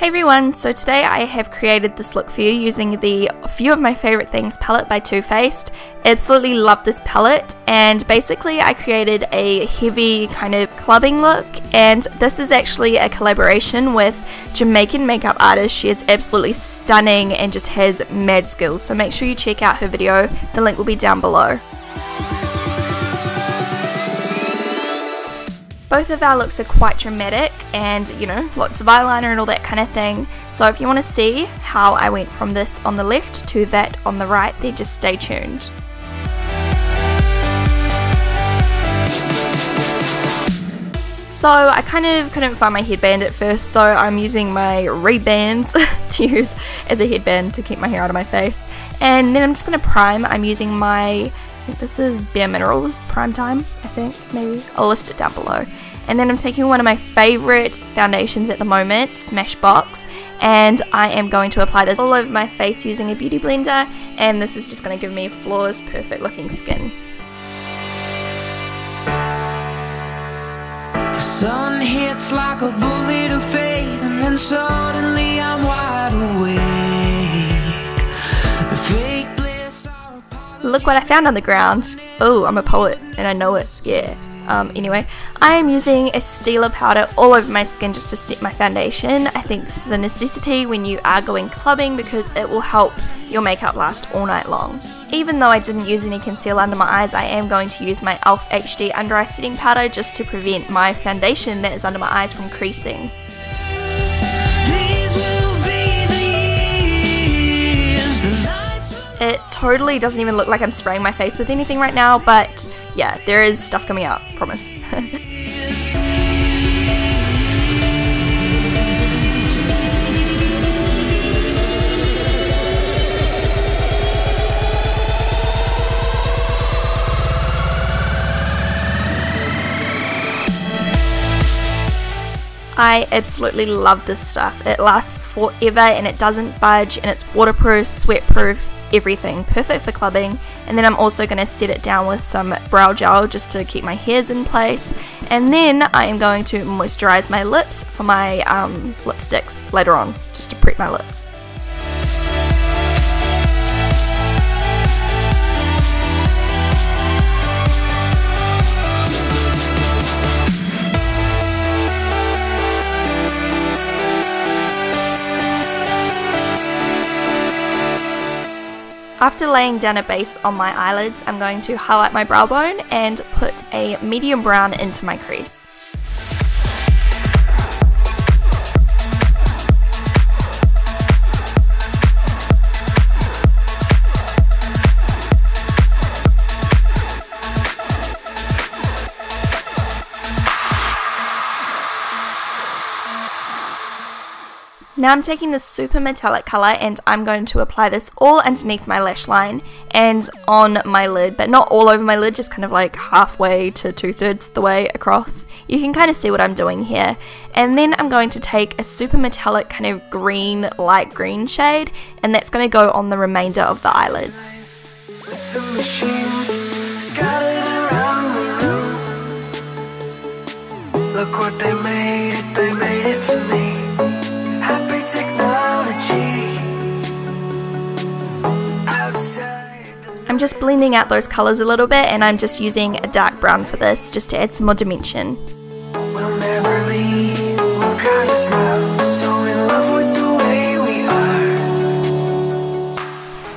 Hey everyone, so today I have created this look for you using the Few of My Favorite Things palette by Too Faced. Absolutely love this palette and basically I created a heavy kind of clubbing look and this is actually a collaboration with Jamaican makeup artist. She is absolutely stunning and just has mad skills so make sure you check out her video, the link will be down below. Both of our looks are quite dramatic and, you know, lots of eyeliner and all that kind of thing. So if you want to see how I went from this on the left to that on the right, then just stay tuned. So I kind of couldn't find my headband at first, so I'm using my Ray-Bans to use as a headband to keep my hair out of my face. And then I'm just going to prime. I'm using my this is Bare Minerals Prime Time, I think, maybe. I'll list it down below. And then I'm taking one of my favorite foundations at the moment, Smashbox, and I am going to apply this all over my face using a beauty blender, and this is just going to give me flawless, perfect looking skin. The sun hits like a bullet of fate, and then suddenly I'm wide awake. Look what I found on the ground. Oh, I'm a poet and I know it. Yeah. Um, anyway, I am using a Stila powder all over my skin just to set my foundation. I think this is a necessity when you are going clubbing because it will help your makeup last all night long. Even though I didn't use any concealer under my eyes, I am going to use my e.l.f. HD Under Eye Setting Powder just to prevent my foundation that is under my eyes from creasing. It totally doesn't even look like I'm spraying my face with anything right now, but yeah, there is stuff coming out, promise. I absolutely love this stuff. It lasts forever and it doesn't budge and it's waterproof, sweatproof, everything. Perfect for clubbing. And then I'm also going to set it down with some brow gel just to keep my hairs in place. And then I am going to moisturize my lips for my um, lipsticks later on, just to prep my lips. After laying down a base on my eyelids, I'm going to highlight my brow bone and put a medium brown into my crease. Now I'm taking this super metallic colour and I'm going to apply this all underneath my lash line and on my lid, but not all over my lid, just kind of like halfway to two thirds the way across. You can kind of see what I'm doing here. And then I'm going to take a super metallic kind of green, light green shade, and that's going to go on the remainder of the eyelids. Just blending out those colours a little bit and I'm just using a dark brown for this just to add some more dimension.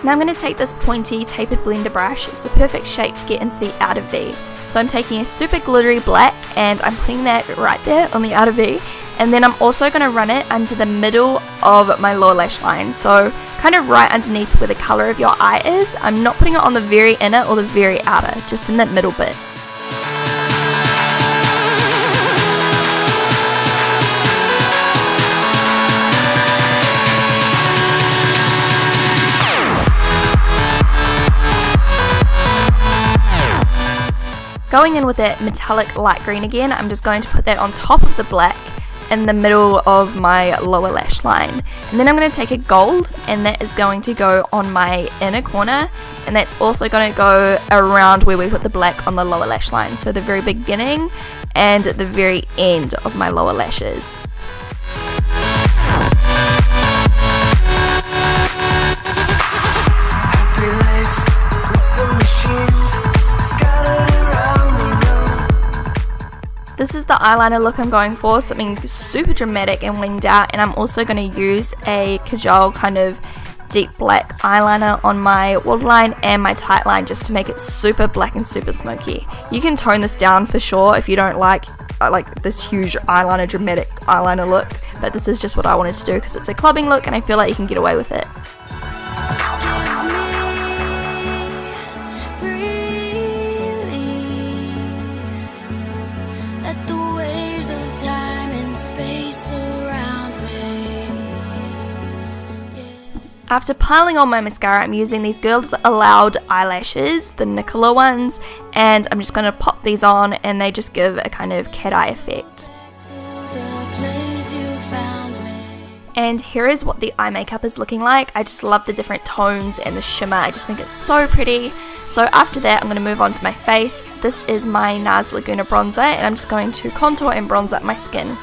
Now. I'm going to take this pointy tapered blender brush, it's the perfect shape to get into the outer V. So I'm taking a super glittery black and I'm putting that right there on the outer V. And then I'm also going to run it under the middle of my lower lash line. So kind of right underneath where the colour of your eye is. I'm not putting it on the very inner or the very outer just in that middle bit. Going in with that metallic light green again, I'm just going to put that on top of the black in the middle of my lower lash line. And then I'm going to take a gold and that is going to go on my inner corner and that's also going to go around where we put the black on the lower lash line. So the very beginning and the very end of my lower lashes. This is the eyeliner look I'm going for, something super dramatic and winged out and I'm also going to use a Kajal kind of deep black eyeliner on my waterline and my tight line just to make it super black and super smoky. You can tone this down for sure if you don't like uh, like this huge eyeliner dramatic eyeliner look but this is just what I wanted to do because it's a clubbing look and I feel like you can get away with it. After piling on my mascara, I'm using these Girls Aloud eyelashes, the Nicola ones, and I'm just going to pop these on and they just give a kind of cat eye effect. And here is what the eye makeup is looking like. I just love the different tones and the shimmer. I just think it's so pretty. So after that, I'm going to move on to my face. This is my NARS Laguna bronzer and I'm just going to contour and bronze up my skin.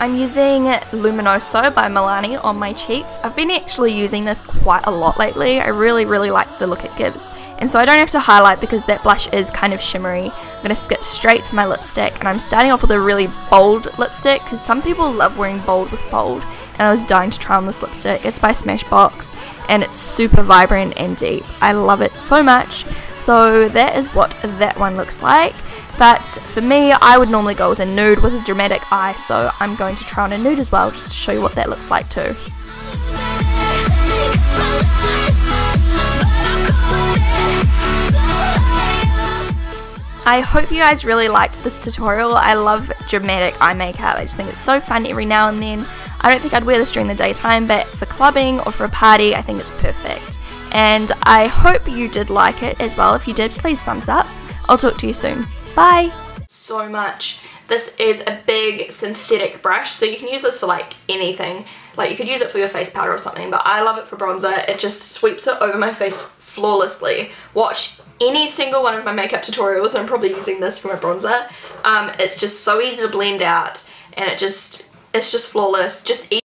I'm using Luminoso by Milani on my cheeks. I've been actually using this quite a lot lately. I really, really like the look it gives. And so I don't have to highlight because that blush is kind of shimmery. I'm going to skip straight to my lipstick and I'm starting off with a really bold lipstick because some people love wearing bold with bold and I was dying to try on this lipstick. It's by Smashbox and it's super vibrant and deep. I love it so much. So that is what that one looks like. But for me, I would normally go with a nude with a dramatic eye, so I'm going to try on a nude as well, just to show you what that looks like too. I hope you guys really liked this tutorial. I love dramatic eye makeup. I just think it's so fun every now and then. I don't think I'd wear this during the daytime, but for clubbing or for a party, I think it's perfect. And I hope you did like it as well. If you did, please thumbs up. I'll talk to you soon. Bye! So much. This is a big synthetic brush, so you can use this for like anything. Like you could use it for your face powder or something, but I love it for bronzer. It just sweeps it over my face flawlessly. Watch any single one of my makeup tutorials, and I'm probably using this for my bronzer. Um, it's just so easy to blend out, and it just, it's just flawless. Just